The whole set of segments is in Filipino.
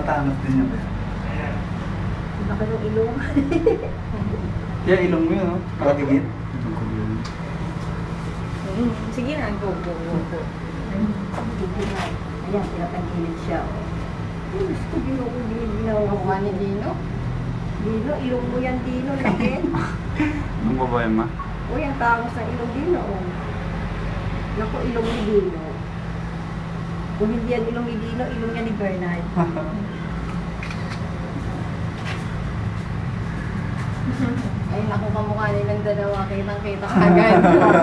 Matangas din yan. Baka ng ilong. Kaya ilong mo yun, no? Nakagigit. Mm, Sige na, go, go, go, go. Ayan, pinatangkilig siya. oh. Gusto Dino ko Dino. Mukha ni Dino. Dino, ilong mo yan Dino. Laki. Anong babae, ma? Uy, ang tangos ng ilong Dino. Oh. Naku, ilong ni Dino. Kung hindi yan ilong ni Dino, ilong yan ni Bernard. Ay, naku, kamukha nilang dalawa. Kitang-kita ka agad.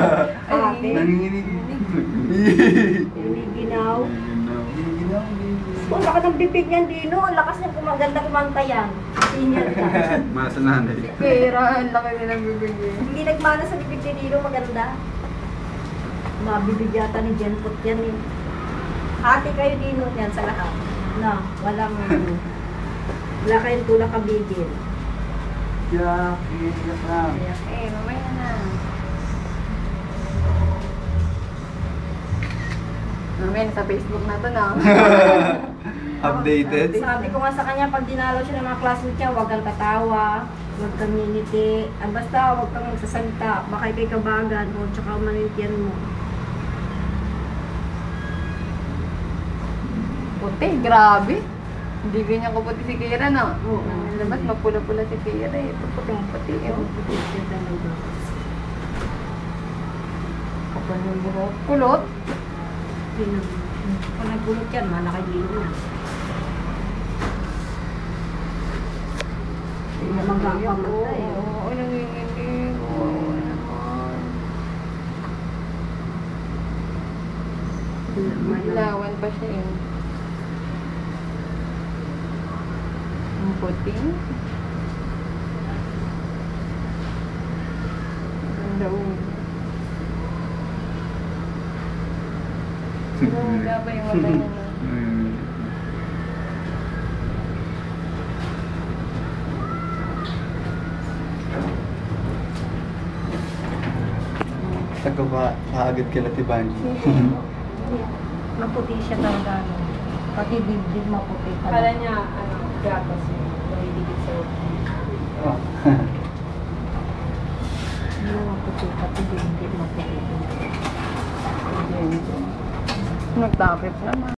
Ate. Nanginginig. Ilong ni Ginaw. Nanginginig. Kung laki ng bibig niyan Dino, ang lakas niya kumaganda kumanta yan. Senior ka. Masa nanay. Pera, ang laki nilang bibigay. Hindi nagmana sa bibig ni Dino, maganda. Mabibig yata ni Jen Put yan eh. Hati kayo Dino yan sa lahat. Na, walang... wala kayong tulak kabigil. Yeah, iyak lang. Eh, mamaya na. Mamaya sa Facebook na to na. Updated. Sabi ko nga sa kanya, pag dinalo siya ng mga classmate niya, huwag kang tatawa, huwag kang ngingiti. Ah, basta huwag kang magsasalita. Baka ikay kabagan o tsaka umanintiyan mo. Puti, grabe. Hindi ganyan ko puti si Kira, no? Oo. Labas, mapula-pula si Kira. eh. Ito puting-puti. Eh. Puti siya talaga. Kapal yung buhok. Kulot. Sino? Kung nagpulot yan, Dino na. Hindi naman kakamatay. Oo, oh. oo, nanginginig. Oo, naman. Ilawan pa siya eh. Ang puti. Ang daong. Wala pa yung. Mm. Tago ba? Kaagad kila Tiban. Maputi siya talaga. Pati dibdib maputi Kala niya, ano, gatas yun. Nahihigit sa Oh. Hindi na maputi, pati dibdib maputi. Nagtapip naman.